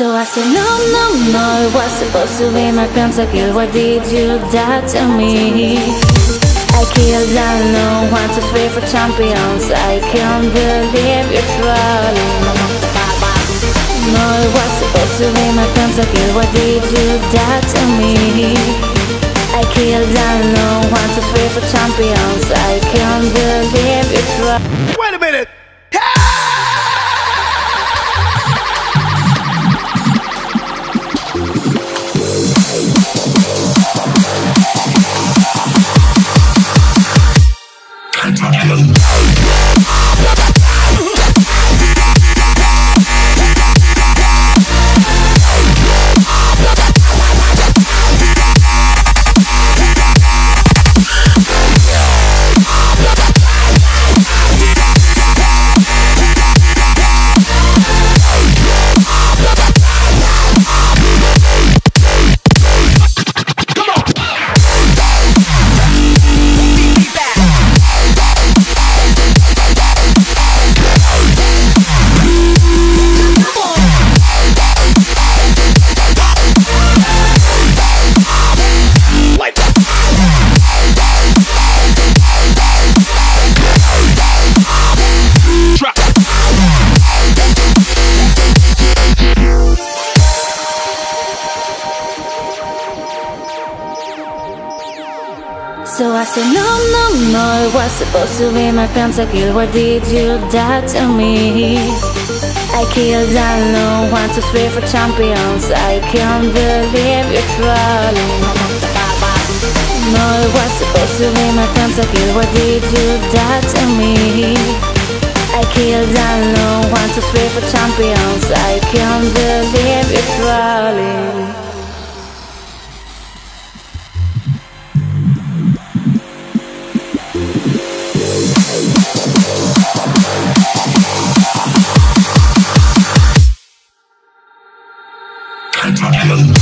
So I said, no, no, no, it was supposed to be my pentakill Why did you die to me? I killed alone, want to free for champions I can't believe you're trolling No, it was supposed to be my pentakill Why did you die to me? I killed alone, want to free for champions I can't believe you're trolling Wait a minute! Oh, yeah. So I said, no, no, no, it was supposed to be my pentakill Why did you die to me? I killed alone, want to free for champions. I can't believe you're trolling. No, it was supposed to be my pentakill Why did you die to me? I killed alone, want to free for champions. I can't believe you're trolling Gentlemen.